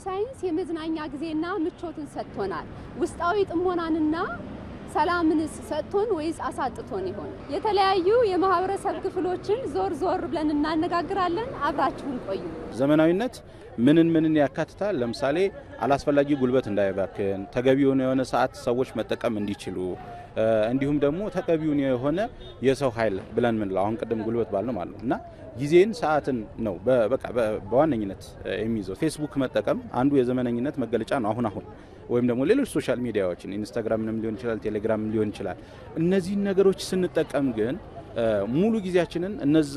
ሳይንስ የመዝናኛ ጊዜና ምቾትን ሰጥቶናል። ውስጣዊ ጥሞናንና ሰላምንስ ሰጥቶን ወይስ አሳጥቶን ይሆን? የተለያዩ የማህበረሰብ ክፍሎችን ዞር ዞር ብለን እናነጋግራለን። አብራችሁን ቆዩ። ዘመናዊነት ምንን ምንን ያካትታል? ለምሳሌ አላስፈላጊ ጉልበት እንዳይባክን፣ ተገቢውን የሆነ ሰዓት ሰዎች መጠቀም እንዲችሉ እንዲሁም ደግሞ ተገቢውን የሆነ የሰው ኃይል ብለን ምንለው አሁን ቅድም ጉልበት ባልነው ማለት ነው እና ጊዜን ሰዓትን ነው በዋነኝነት የሚይዘው። ፌስቡክ መጠቀም አንዱ የዘመነኝነት መገለጫ ነው። አሁን አሁን ወይም ደግሞ ሌሎች social ሚዲያዎችን ኢንስታግራምንም ሊሆን ይችላል፣ ቴሌግራምም ሊሆን ይችላል። እነዚህን ነገሮች ስንጠቀም ግን ሙሉ ጊዜያችንን እነዛ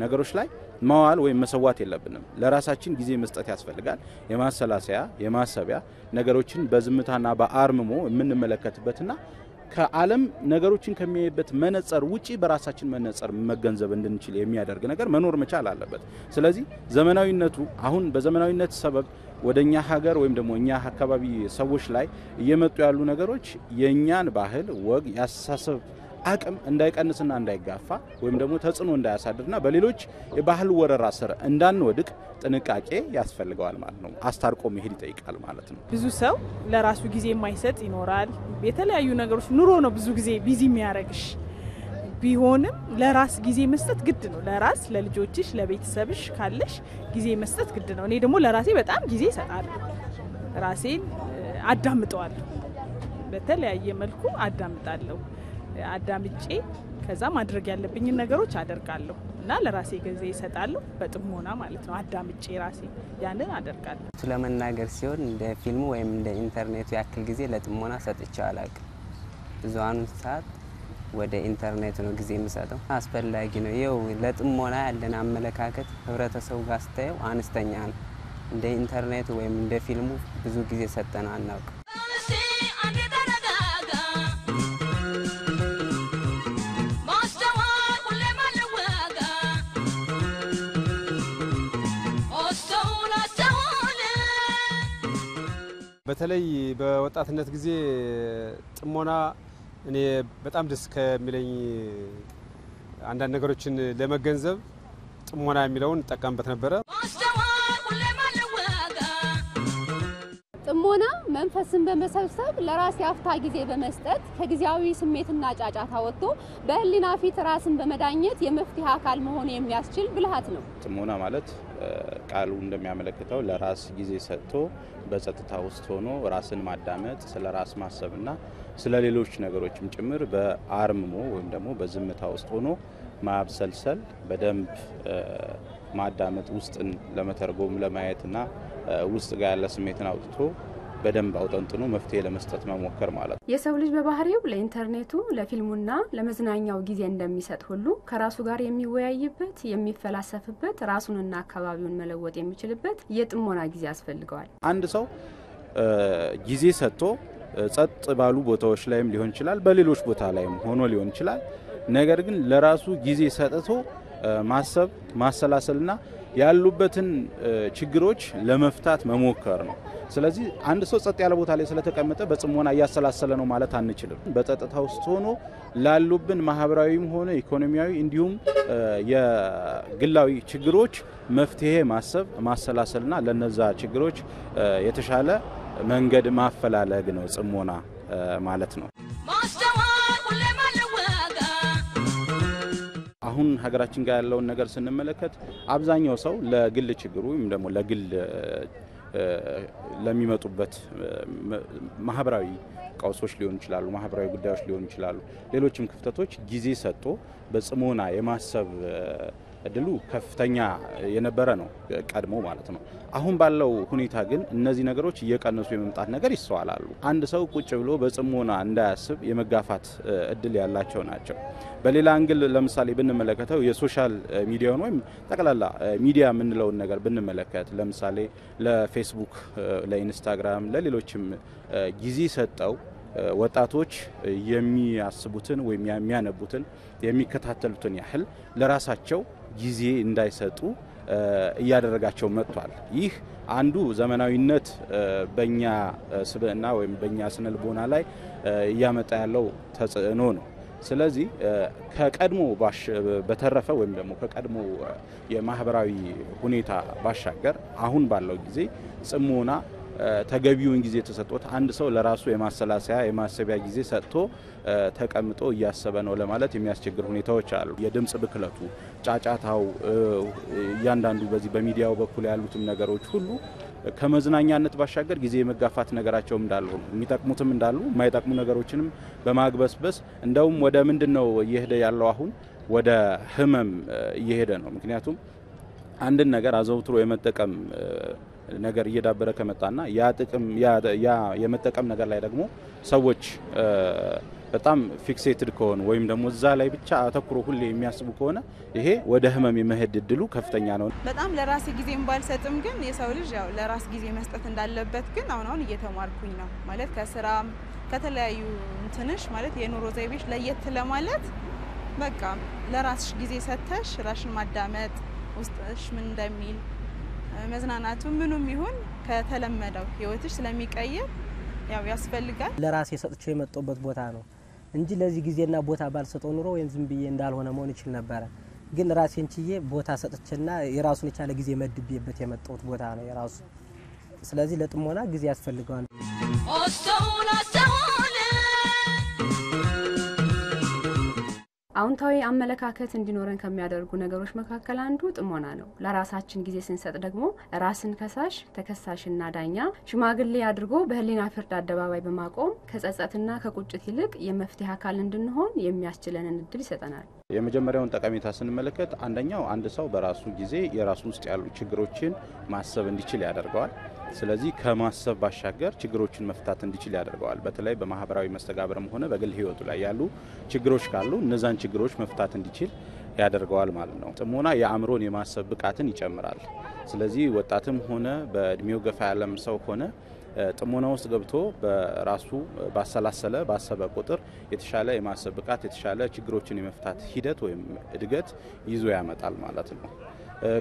ነገሮች ላይ መዋል ወይም መሰዋት የለብንም። ለራሳችን ጊዜ መስጠት ያስፈልጋል። የማሰላሰያ የማሰቢያ ነገሮችን በዝምታና በአርምሞ የምንመለከትበትና ከዓለም ነገሮችን ከሚያይበት መነጽር ውጪ በራሳችን መነጽር መገንዘብ እንድንችል የሚያደርግ ነገር መኖር መቻል አለበት። ስለዚህ ዘመናዊነቱ አሁን በዘመናዊነት ሰበብ ወደ እኛ ሀገር ወይም ደግሞ እኛ አካባቢ ሰዎች ላይ እየመጡ ያሉ ነገሮች የእኛን ባህል፣ ወግ፣ ያስተሳሰብ አቅም እንዳይቀንስና እንዳይጋፋ ወይም ደግሞ ተጽዕኖ እንዳያሳድርና በሌሎች የባህል ወረራ ስር እንዳንወድቅ ጥንቃቄ ያስፈልገዋል ማለት ነው። አስታርቆ መሄድ ይጠይቃል ማለት ነው። ብዙ ሰው ለራሱ ጊዜ የማይሰጥ ይኖራል። የተለያዩ ነገሮች ኑሮ ነው ብዙ ጊዜ ቢዚ የሚያደርግሽ ቢሆንም ለራስ ጊዜ መስጠት ግድ ነው። ለራስ ለልጆችሽ፣ ለቤተሰብሽ ካለሽ ጊዜ መስጠት ግድ ነው። እኔ ደግሞ ለራሴ በጣም ጊዜ እሰጣለሁ። ራሴን አዳምጠዋለሁ። በተለያየ መልኩ አዳምጣለሁ። አዳምጬ ከዛ ማድረግ ያለብኝን ነገሮች አደርጋለሁ እና ለራሴ ጊዜ ይሰጣለሁ። በጥሞና ማለት ነው። አዳምጬ ራሴ ያንን አደርጋለሁ። ለመናገር ሲሆን እንደ ፊልሙ ወይም እንደ ኢንተርኔቱ ያክል ጊዜ ለጥሞና ሰጥቼ አላውቅም። ብዙሃኑን ሰዓት ወደ ኢንተርኔት ነው ጊዜ የምሰጠው። አስፈላጊ ነው። ይኸው ለጥሞና ያለን አመለካከት ህብረተሰቡ ጋር ስታየው አነስተኛ ነው። እንደ ኢንተርኔቱ ወይም እንደ ፊልሙ ብዙ ጊዜ ሰጠን አናውቅም። በተለይ በወጣትነት ጊዜ ጥሞና እኔ በጣም ደስ ከሚለኝ አንዳንድ ነገሮችን ለመገንዘብ ጥሞና የሚለውን እጠቀምበት ነበረ። ጥሞና መንፈስን በመሰብሰብ ለራስ የአፍታ ጊዜ በመስጠት ከጊዜያዊ ስሜትና ጫጫታ ወጥቶ በህሊና ፊት ራስን በመዳኘት የመፍትሄ አካል መሆን የሚያስችል ብልሃት ነው። ጥሞና ማለት ቃሉ እንደሚያመለክተው ለራስ ጊዜ ሰጥቶ በጸጥታ ውስጥ ሆኖ ራስን ማዳመጥ፣ ስለ ራስ ማሰብና ስለ ሌሎች ነገሮችም ጭምር በአርምሞ ወይም ደግሞ በዝምታ ውስጥ ሆኖ ማብሰልሰል፣ በደንብ ማዳመጥ፣ ውስጥን ለመተርጎም ለማየትና ውስጥ ጋር ያለ ስሜትን አውጥቶ በደንብ አውጠንጥኖ መፍትሄ ለመስጠት መሞከር ማለት ነው። የሰው ልጅ በባህሪው ለኢንተርኔቱ ለፊልሙና ለመዝናኛው ጊዜ እንደሚሰጥ ሁሉ ከራሱ ጋር የሚወያይበት የሚፈላሰፍበት፣ ራሱንና አካባቢውን መለወጥ የሚችልበት የጥሞና ጊዜ ያስፈልገዋል። አንድ ሰው ጊዜ ሰጥቶ ጸጥ ባሉ ቦታዎች ላይም ሊሆን ይችላል፣ በሌሎች ቦታ ላይም ሆኖ ሊሆን ይችላል። ነገር ግን ለራሱ ጊዜ ሰጥቶ ማሰብ ማሰላሰልና ያሉበትን ችግሮች ለመፍታት መሞከር ነው። ስለዚህ አንድ ሰው ጸጥ ያለ ቦታ ላይ ስለተቀመጠ በጽሞና እያሰላሰለ ነው ማለት አንችልም። በጸጥታ ውስጥ ሆኖ ላሉብን ማህበራዊም ሆነ ኢኮኖሚያዊ እንዲሁም የግላዊ ችግሮች መፍትሄ ማሰብ ማሰላሰልና ለነዛ ችግሮች የተሻለ መንገድ ማፈላለግ ነው ጽሞና ማለት ነው። አሁን ሀገራችን ጋር ያለውን ነገር ስንመለከት አብዛኛው ሰው ለግል ችግሩ ወይም ደግሞ ለግል ለሚመጡበት ማህበራዊ ቀውሶች ሊሆኑ ይችላሉ፣ ማህበራዊ ጉዳዮች ሊሆኑ ይችላሉ፣ ሌሎችም ክፍተቶች ጊዜ ሰጥቶ በጽሞና የማሰብ እድሉ ከፍተኛ የነበረ ነው ቀድሞ ማለት ነው። አሁን ባለው ሁኔታ ግን እነዚህ ነገሮች እየቀነሱ የመምጣት ነገር ይስተዋላሉ። አንድ ሰው ቁጭ ብሎ በጽሞና እንዳያስብ የመጋፋት እድል ያላቸው ናቸው። በሌላ angle ለምሳሌ ብንመለከተው የ social ሚዲያውን ወይም ጠቅላላ ሚዲያ የምንለውን ነገር ብንመለከት ለምሳሌ ለፌስቡክ፣ ለኢንስታግራም፣ ለሌሎችም ጊዜ ሰጠው ወጣቶች የሚያስቡትን ወይም የሚያነቡትን የሚከታተሉትን ያህል ለራሳቸው ጊዜ እንዳይሰጡ እያደረጋቸው መጥቷል። ይህ አንዱ ዘመናዊነት በእኛ ስብዕና ወይም በእኛ ስነ ልቦና ላይ እያመጣ ያለው ተጽዕኖ ነው። ስለዚህ ከቀድሞ በተረፈ ወይም ደግሞ ከቀድሞ የማህበራዊ ሁኔታ ባሻገር አሁን ባለው ጊዜ ጽሞና ተገቢውን ጊዜ ተሰጥቶት አንድ ሰው ለራሱ የማሰላሰያ የማሰቢያ ጊዜ ሰጥቶ ተቀምጦ እያሰበ ነው ለማለት የሚያስቸግር ሁኔታዎች አሉ። የድምፅ ብክለቱ፣ ጫጫታው፣ እያንዳንዱ በዚህ በሚዲያው በኩል ያሉትም ነገሮች ሁሉ ከመዝናኛነት ባሻገር ጊዜ የመጋፋት ነገራቸውም እንዳሉ የሚጠቅሙትም እንዳሉ የማይጠቅሙ ነገሮችንም በማግበስበስ እንደውም ወደ ምንድን ነው እየሄደ ያለው አሁን ወደ ህመም እየሄደ ነው። ምክንያቱም አንድን ነገር አዘውትሮ የመጠቀም ነገር እየዳበረ ከመጣና ያ ጥቅም ያ የመጠቀም ነገር ላይ ደግሞ ሰዎች በጣም ፊክሴትድ ከሆኑ ወይም ደግሞ እዛ ላይ ብቻ አተኩሮ ሁሌ የሚያስቡ ከሆነ ይሄ ወደ ህመም የመሄድ እድሉ ከፍተኛ ነው። በጣም ለራሴ ጊዜም ባልሰጥም ግን የሰው ልጅ ያው ለራስ ጊዜ መስጠት እንዳለበት ግን አሁን አሁን እየተማርኩኝ ነው። ማለት ከስራም ከተለያዩ እንትንሽ ማለት የኑሮ ዘይቤሽ ለየት ለማለት በቃ ለራስሽ ጊዜ ሰጥተሽ ራሽን ማዳመጥ ውስጥሽ ምን እንደሚል መዝናናቱ ምኑም ይሁን ከተለመደው ህይወትሽ ስለሚቀይር ያው ያስፈልጋል። ለራሴ ሰጥቼው የመጣሁበት ቦታ ነው እንጂ ለዚህ ጊዜና ቦታ ባልሰጠው ኑሮ ወይም ዝም ብዬ እንዳልሆነ መሆን ይችል ነበረ። ግን ራሴን ችዬ ቦታ ሰጥቼና የራሱን የቻለ ጊዜ መድቤበት የመጣሁት ቦታ ነው የራሱ። ስለዚህ ለጥሞና ጊዜ ያስፈልገዋል። አዎንታዊ አመለካከት እንዲኖረን ከሚያደርጉ ነገሮች መካከል አንዱ ጥሞና ነው። ለራሳችን ጊዜ ስንሰጥ ደግሞ ራስን ከሳሽ ተከሳሽና ዳኛ ሽማግሌ አድርጎ በህሊና ፍርድ አደባባይ በማቆም ከጸጸትና ከቁጭት ይልቅ የመፍትሄ አካል እንድንሆን የሚያስችለንን እድል ይሰጠናል። የመጀመሪያውን ጠቀሜታ ስንመለከት አንደኛው አንድ ሰው በራሱ ጊዜ የራሱ ውስጥ ያሉ ችግሮችን ማሰብ እንዲችል ያደርገዋል። ስለዚህ ከማሰብ ባሻገር ችግሮችን መፍታት እንዲችል ያደርገዋል። በተለይ በማህበራዊ መስተጋብርም ሆነ በግል ህይወቱ ላይ ያሉ ችግሮች ካሉ እነዛን ችግሮች መፍታት እንዲችል ያደርገዋል ማለት ነው። ጥሞና የአእምሮን የማሰብ ብቃትን ይጨምራል። ስለዚህ ወጣትም ሆነ በእድሜው ገፋ ያለም ሰው ሆነ ጥሞና ውስጥ ገብቶ በራሱ ባሰላሰለ ባሰበ ቁጥር የተሻለ የማሰብ ብቃት የተሻለ ችግሮችን የመፍታት ሂደት ወይም እድገት ይዞ ያመጣል ማለት ነው።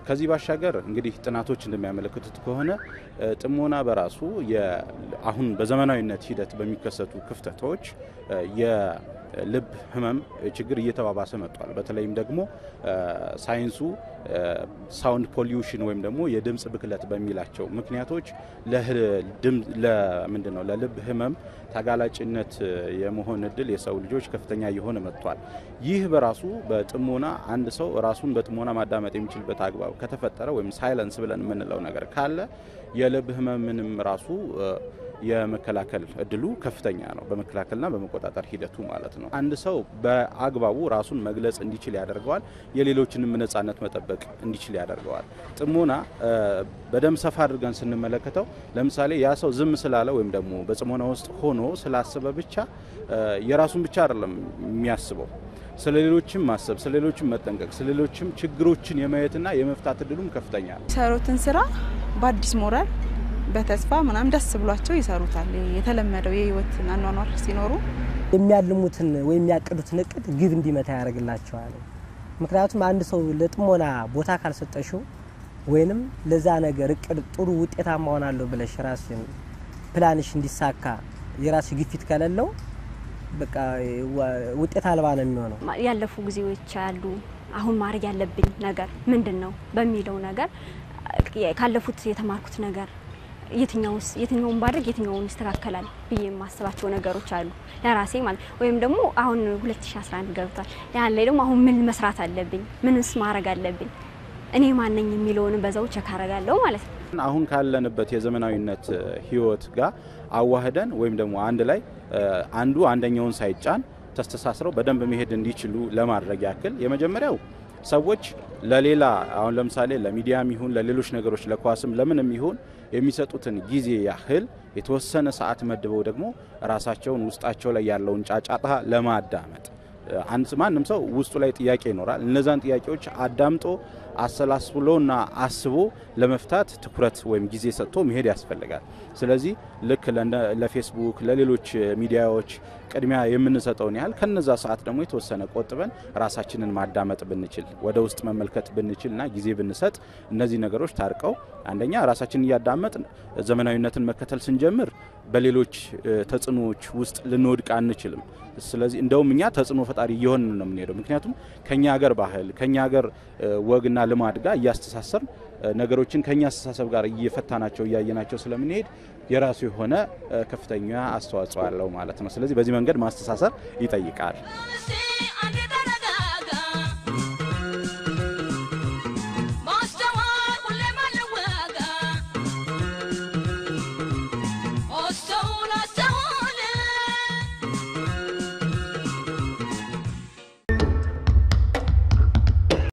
ከዚህ ባሻገር እንግዲህ ጥናቶች እንደሚያመለክቱት ከሆነ ጥሞና በራሱ አሁን በዘመናዊነት ሂደት በሚከሰቱ ክፍተቶች የልብ ህመም ችግር እየተባባሰ መጥቷል። በተለይም ደግሞ ሳይንሱ sound pollution ወይም ደግሞ የድምፅ ብክለት በሚላቸው ምክንያቶች ለምንድን ነው ለልብ ህመም ተጋላጭነት የመሆን እድል የሰው ልጆች ከፍተኛ እየሆነ መጥቷል። ይህ በራሱ በጥሞና አንድ ሰው ራሱን በጥሞና ማዳመጥ የሚችልበት አግባብ ከተፈጠረ ወይም silence ብለን የምንለው ነገር ካለ የልብ ህመምንም ራሱ የመከላከል እድሉ ከፍተኛ ነው። በመከላከልና በመቆጣጠር ሂደቱ ማለት ነው። አንድ ሰው በአግባቡ ራሱን መግለጽ እንዲችል ያደርገዋል። የሌሎችንም ነጻነት መጠበቅ እንዲችል ያደርገዋል። ጥሞና በደንብ ሰፋ አድርገን ስንመለከተው ለምሳሌ ያ ሰው ዝም ስላለ ወይም ደግሞ በጽሞና ውስጥ ሆኖ ስላሰበ ብቻ የራሱን ብቻ አይደለም የሚያስበው ስለ ሌሎችም ማሰብ፣ ስለ ሌሎችም መጠንቀቅ፣ ስለ ሌሎችም ችግሮችን የማየትና የመፍታት እድሉም ከፍተኛ ነው። የሰሩትን ስራ በአዲስ ሞራል በተስፋ ምናምን ደስ ብሏቸው ይሰሩታል። የተለመደው የህይወት አኗኗር ሲኖሩ የሚያልሙትን ወይም የሚያቅዱትን እቅድ ግብ እንዲመታ ያደርግላቸዋል። ምክንያቱም አንድ ሰው ለጥሞና ቦታ ካልሰጠሽው ወይንም ለዛ ነገር እቅድ ጥሩ ውጤታማ ሆናለሁ ብለሽ ራስሽን ፕላንሽ እንዲሳካ የራስሽ ግፊት ከሌለው በቃ ውጤት አልባ ነው የሚሆነው። ያለፉ ጊዜዎች አሉ። አሁን ማድረግ ያለብኝ ነገር ምንድን ነው በሚለው ነገር ካለፉት የተማርኩት ነገር የትኛውን ባድርግ የትኛውን ይስተካከላል ብዬ የማስባቸው ነገሮች አሉ ለራሴ ማለት ወይም ደግሞ አሁን 2011 ገብቷል። ያን ላይ ደግሞ አሁን ምን መስራት አለብኝ፣ ምንስ ማድረግ አለብኝ፣ እኔ ማነኝ የሚለውን በዛው ቸክ አደርጋለሁ ማለት ነው። አሁን ካለንበት የዘመናዊነት ህይወት ጋር አዋህደን ወይም ደግሞ አንድ ላይ አንዱ አንደኛውን ሳይጫን ተስተሳስረው በደንብ መሄድ እንዲችሉ ለማድረግ ያክል የመጀመሪያው ሰዎች ለሌላ አሁን ለምሳሌ ለሚዲያም ይሁን ለሌሎች ነገሮች ለኳስም ለምንም ይሁን የሚሰጡትን ጊዜ ያህል የተወሰነ ሰዓት መድበው ደግሞ ራሳቸውን ውስጣቸው ላይ ያለውን ጫጫታ ለማዳመጥ አንድ ማንም ሰው ውስጡ ላይ ጥያቄ ይኖራል። እነዛን ጥያቄዎች አዳምጦ አሰላስሎና አስቦ ለመፍታት ትኩረት ወይም ጊዜ ሰጥቶ መሄድ ያስፈልጋል። ስለዚህ ልክ ለፌስቡክ፣ ለሌሎች ሚዲያዎች ቅድሚያ የምንሰጠውን ያህል ከነዛ ሰዓት ደግሞ የተወሰነ ቆጥበን ራሳችንን ማዳመጥ ብንችል፣ ወደ ውስጥ መመልከት ብንችል እና ጊዜ ብንሰጥ እነዚህ ነገሮች ታርቀው አንደኛ ራሳችንን እያዳመጥ ዘመናዊነትን መከተል ስንጀምር በሌሎች ተጽዕኖዎች ውስጥ ልንወድቅ አንችልም። ስለዚህ እንደውም እኛ ተጽዕኖ ፈጣሪ እየሆን ነው የምንሄደው። ምክንያቱም ከኛ ሀገር ባህል ከኛ ሀገር ወግና ልማድ ጋር እያስተሳሰር ነገሮችን ከኛ አስተሳሰብ ጋር እየፈታናቸው እያየናቸው ስለምንሄድ የራሱ የሆነ ከፍተኛ አስተዋጽኦ አለው ማለት ነው። ስለዚህ በዚህ መንገድ ማስተሳሰር ይጠይቃል።